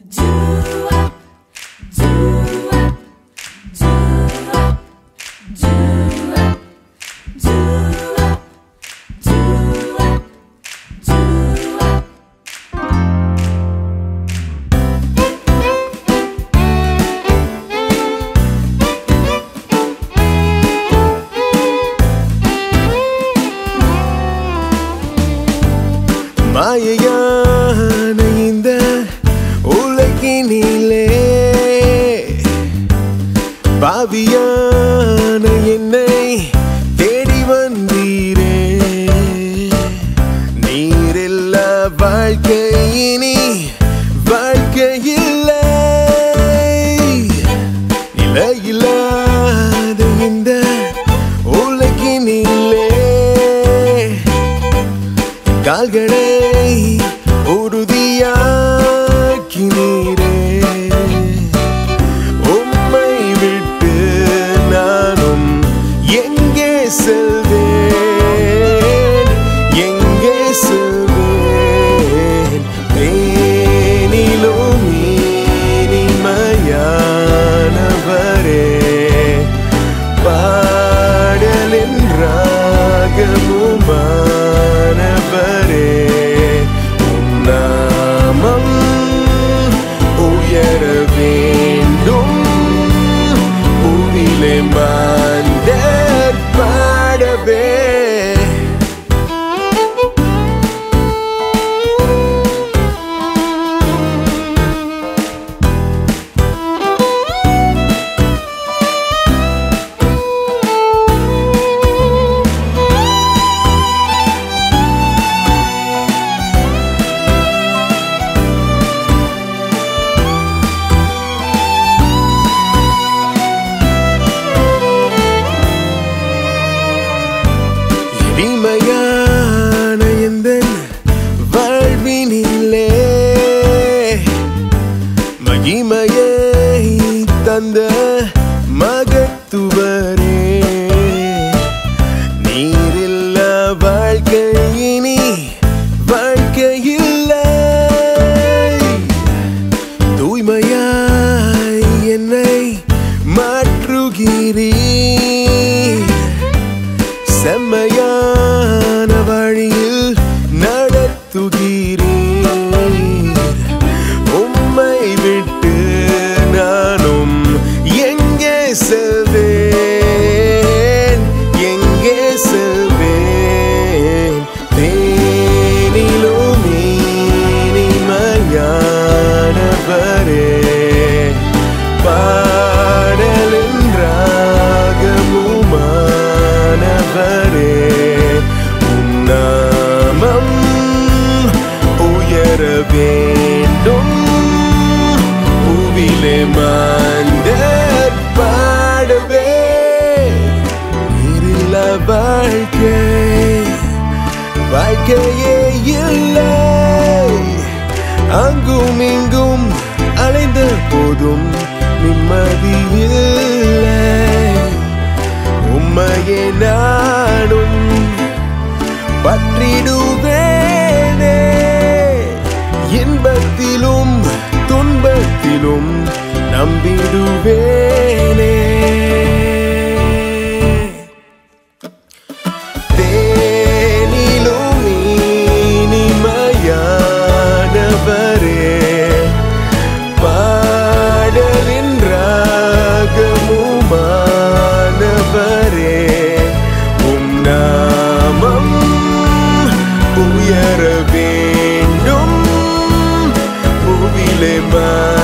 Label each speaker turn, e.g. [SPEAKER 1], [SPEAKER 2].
[SPEAKER 1] Do பாவியான என்னை தேடி வந்தீரே. நீரில்லா வாழ்க்கையினி வாழ்க்கையில்லை நிலையில்லாத இந்த உலகினிலே கால்களை உறுதியாக்கினீரே இமையை தந்த மகத்துவரே. நீரில்ல வாழ்க்கை இனி வாழ்க்கையில்லை. தூய்மையாய் என்னை மாற்றுகிறீ செம்மையான வழியில் நடத்துகிறீ வாழ்க்கையே இல்லை. அங்கும் இங்கும் அலைந்த போதும் நிம்மதி இல்லை. உம்மையே நாடும் பற்றிடுவேனே. இன்பத்திலும் துன்பத்திலும் நம்பிடுவேனே. time